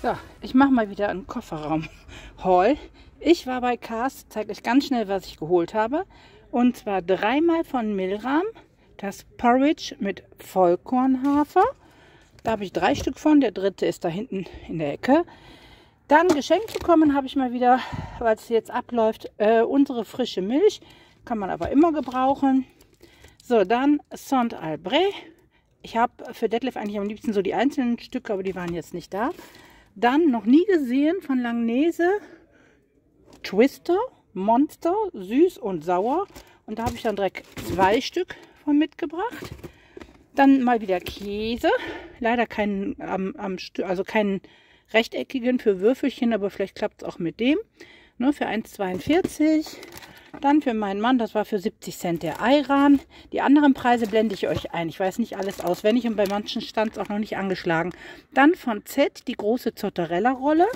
So, ich mache mal wieder einen Kofferraum-Haul. Ich war bei Cars, zeige euch ganz schnell, was ich geholt habe. Und zwar dreimal von Milram das Porridge mit Vollkornhafer. Da habe ich drei Stück von. Der dritte ist da hinten in der Ecke. Dann geschenkt bekommen habe ich mal wieder, weil es jetzt abläuft, äh, unsere frische Milch. Kann man aber immer gebrauchen. So, dann Saint Albret. Ich habe für Detlef eigentlich am liebsten so die einzelnen Stücke, aber die waren jetzt nicht da. Dann noch nie gesehen von Langnese Twister, Monster, süß und sauer. Und da habe ich dann direkt zwei Stück von mitgebracht. Dann mal wieder Käse. Leider keinen, am, am, also keinen rechteckigen für Würfelchen, aber vielleicht klappt es auch mit dem. Ne, für 1,42. Dann für meinen Mann, das war für 70 Cent der Ayran. Die anderen Preise blende ich euch ein. Ich weiß nicht alles auswendig und bei manchen stand es auch noch nicht angeschlagen. Dann von Z die große Zottarella-Rolle.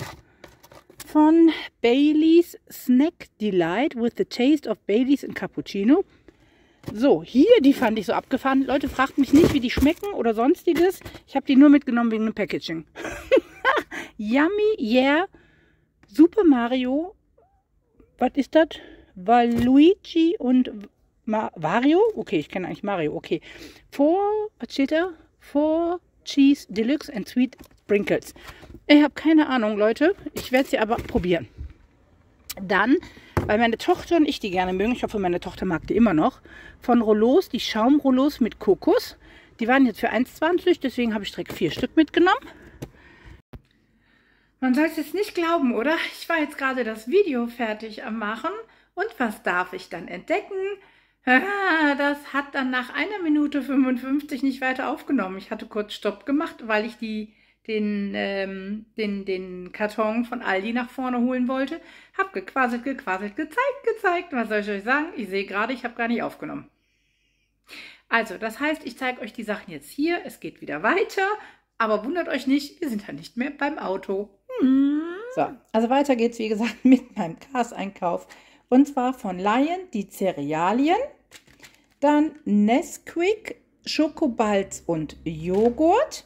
Von Baileys Snack Delight with the Taste of Baileys and Cappuccino. So, hier, die fand ich so abgefahren. Leute, fragt mich nicht, wie die schmecken oder sonstiges. Ich habe die nur mitgenommen wegen dem Packaging. Yummy, yeah. Super Mario. Was ist das? Waluigi und Ma Wario? Okay, ich kenne eigentlich Mario. Okay. Four, was steht da? Four Cheese Deluxe and Sweet Sprinkles. Ich habe keine Ahnung, Leute. Ich werde sie aber probieren. Dann, weil meine Tochter und ich die gerne mögen, ich hoffe, meine Tochter mag die immer noch, von Rollos, die Schaumrollos mit Kokos. Die waren jetzt für 1,20, deswegen habe ich direkt vier Stück mitgenommen. Man soll es jetzt nicht glauben, oder? Ich war jetzt gerade das Video fertig am Machen und was darf ich dann entdecken? Das hat dann nach einer Minute 55 nicht weiter aufgenommen. Ich hatte kurz Stopp gemacht, weil ich die, den, ähm, den, den Karton von Aldi nach vorne holen wollte. Hab gequasselt, gequasselt, gezeigt, gezeigt. Was soll ich euch sagen? Ich sehe gerade, ich habe gar nicht aufgenommen. Also, das heißt, ich zeige euch die Sachen jetzt hier. Es geht wieder weiter. Aber wundert euch nicht, wir sind ja nicht mehr beim Auto. Hm. So, also weiter geht's, wie gesagt, mit meinem Cars-Einkauf. Und zwar von Lion die Cerealien, dann Nesquik, Schokobalz und Joghurt.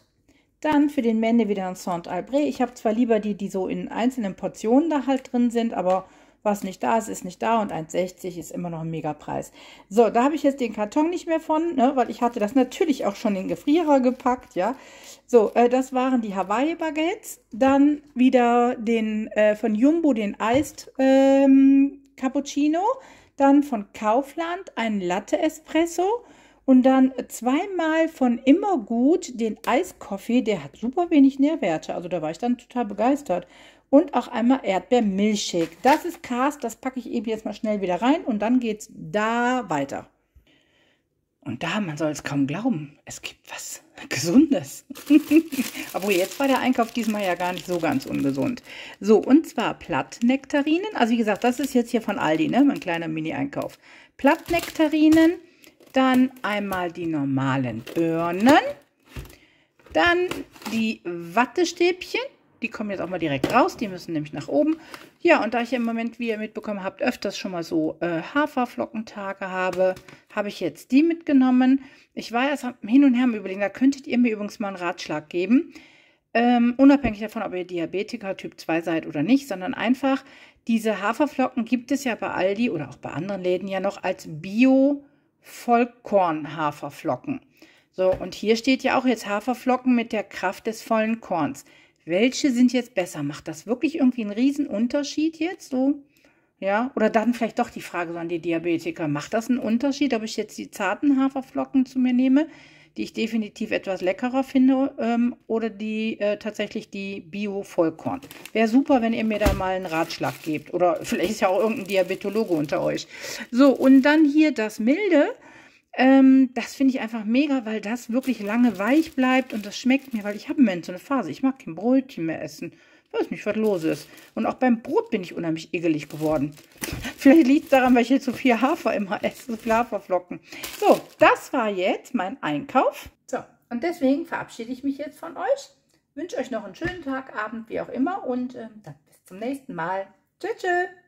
Dann für den Mende wieder ein Saint-Albret. Ich habe zwar lieber die, die so in einzelnen Portionen da halt drin sind, aber was nicht da ist, ist nicht da und 1,60 ist immer noch ein Megapreis. So, da habe ich jetzt den Karton nicht mehr von, ne, weil ich hatte das natürlich auch schon in den Gefrierer gepackt, ja. So, äh, das waren die Hawaii-Baguettes. Dann wieder den äh, von Jumbo den Eist ähm, Cappuccino, dann von Kaufland ein Latte Espresso und dann zweimal von Immergut den Eiskoffee, der hat super wenig Nährwerte, also da war ich dann total begeistert. Und auch einmal Erdbeer-Milchshake. Das ist Cast, das packe ich eben jetzt mal schnell wieder rein und dann geht es da weiter. Und da, man soll es kaum glauben, es gibt was Gesundes. Obwohl, jetzt war der Einkauf diesmal ja gar nicht so ganz ungesund. So, und zwar Plattnektarinen. Also wie gesagt, das ist jetzt hier von Aldi, ne? Mein kleiner Mini-Einkauf. Plattnektarinen, dann einmal die normalen Birnen, dann die Wattestäbchen, die kommen jetzt auch mal direkt raus, die müssen nämlich nach oben. Ja, und da ich im Moment, wie ihr mitbekommen habt, öfters schon mal so äh, Haferflockentage habe, habe ich jetzt die mitgenommen. Ich war erst hin und her am überlegen, da könntet ihr mir übrigens mal einen Ratschlag geben. Ähm, unabhängig davon, ob ihr Diabetiker Typ 2 seid oder nicht, sondern einfach, diese Haferflocken gibt es ja bei Aldi oder auch bei anderen Läden ja noch als Bio-Vollkorn-Haferflocken. So, und hier steht ja auch jetzt Haferflocken mit der Kraft des vollen Korns. Welche sind jetzt besser? Macht das wirklich irgendwie einen riesen Unterschied jetzt so? Ja, oder dann vielleicht doch die Frage so an die Diabetiker. Macht das einen Unterschied, ob ich jetzt die zarten Haferflocken zu mir nehme, die ich definitiv etwas leckerer finde, ähm, oder die äh, tatsächlich die Bio-Vollkorn? Wäre super, wenn ihr mir da mal einen Ratschlag gebt. Oder vielleicht ist ja auch irgendein Diabetologe unter euch. So, und dann hier das Milde. Ähm, das finde ich einfach mega, weil das wirklich lange weich bleibt und das schmeckt mir, weil ich habe im Moment so eine Phase. Ich mag kein Brötchen mehr essen. Ich weiß nicht, was los ist. Und auch beim Brot bin ich unheimlich ekelig geworden. Vielleicht liegt es daran, weil ich jetzt so viel Hafer immer esse, so viel Haferflocken. So, das war jetzt mein Einkauf. So, und deswegen verabschiede ich mich jetzt von euch. Wünsche euch noch einen schönen Tag, Abend, wie auch immer. Und äh, dann bis zum nächsten Mal. Tschüss, tschüss.